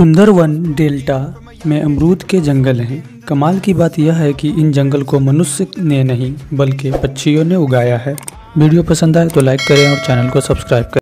Sundarban delta में अमरूद के जंगल हैं। कमाल की बात यह है कि इन जंगल को मनुष्य ने नहीं, बल्कि पक्षियों ने उगाया है। वीडियो पसंद आए तो लाइक करें और चैनल को सब्सक्राइब करें।